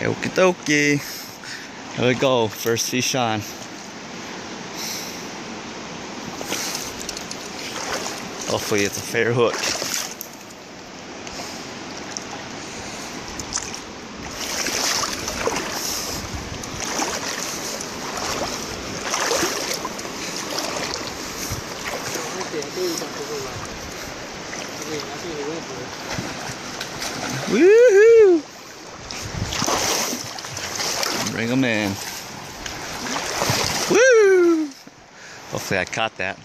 Okie dokie. Here we go. First fish on. Hopefully it's a fair hook. Woohoo! Bring them in. Woo! Hopefully I caught that.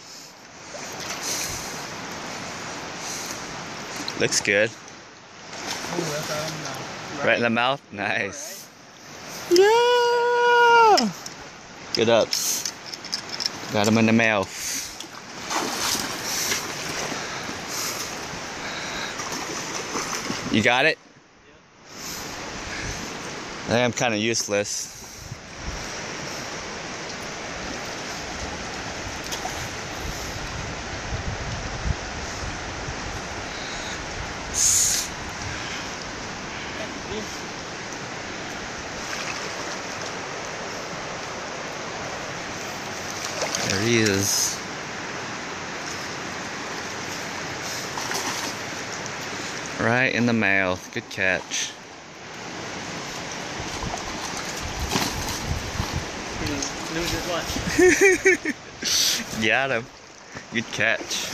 Looks good. Right in the mouth? Nice. Yeah! Good ups. Got him in the mouth. You got it? I I'm kind of useless. There he is. Right in the mouth. Good catch. Lose his lunch. Got him. Good catch.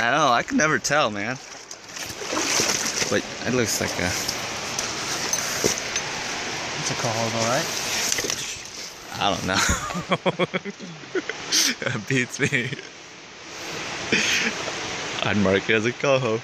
I don't know, I can never tell, man. But it looks like a. It's a coho, alright? I don't know. that beats me. I'd mark it as a coho.